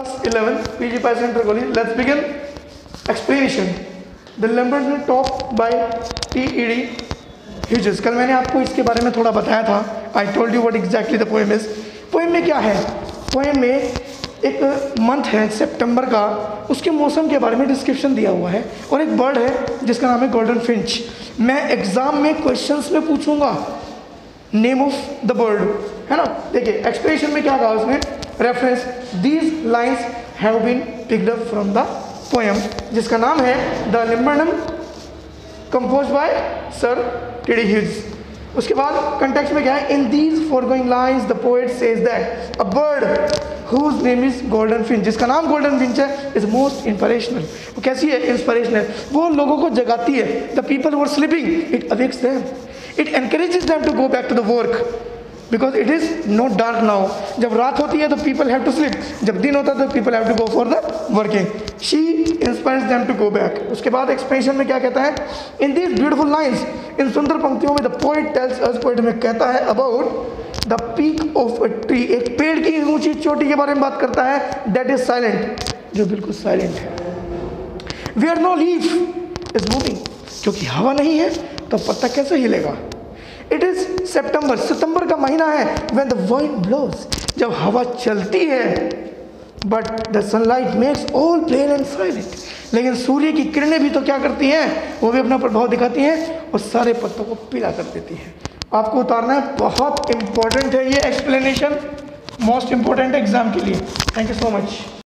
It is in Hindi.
Class 11 PG Pi Center College. Let's begin. Explanation. The Lamberton talk by T.E.D. Hughes. कल मैंने आपको इसके बारे में थोड़ा बताया था। I told you what exactly the poem is poem में क्या है? पोएम में एक मंथ है सितंबर का। उसके मौसम के बारे में डिस्क्रिप्शन दिया हुआ है। और एक बर्ड है, जिसका नाम है गोल्डन फिंच मैं एग्ज़ाम में क्वेश्चंस में पूछूँगा। नेम ऑफ़ द बर्ड है ना? देखिए एक्सप्रेशन में क्या कहा उसने? Reference these lines have been picked up from the poem जिसका नाम है the laburnum compose by sir T D Hughes उसके बाद कंटेक्स्ट में क्या है? In these foregoing lines the poet says that a bird whose name is golden finch जिसका नाम गोल्डन फिंच है इज़ मोस्ट इंस्पिरेशनल वो कैसी है? इंस्पिरेशनल वो लोगों को जगाती है. The people were sleeping it awakes them it encourages them to go back to the work because it is not dark now जब रात होती है तो पीपल हैव टू स्लीप जब दिन होता है तो people have to go for the working she inspires them to go back उसके बाद एक्सप्रेशन में क्या कहता है? इन दीज ब्यूटिफुल लाइन्स इन सुंदर पंक्तियों में the poet tells us poet में कहता है about the peak of a tree एक पेड़ की ऊँची चोटी के बारे में बात करता है. दैट इज़ साइलेंट जो बिल्कुल साइलेंट है. We are no leaf is moving क्योंकि हवा नहीं है तो पत्ता कैसे हिलेगा? इट इज़ सितंबर सितंबर का महीना है व्हेन द वाइंड ब्लोज जब हवा चलती है but the sunlight makes all plain and silent लेकिन सूर्य की किरणें भी तो क्या करती हैं? वो भी अपना प्रभाव दिखाती हैं और सारे पत्तों को पीला कर देती हैं। आपको उतारना है, बहुत इंपॉर्टेंट है ये एक्सप्लेनेशन मोस्ट इंपॉर्टेंट एग्ज़ाम के लिए. Thank you so much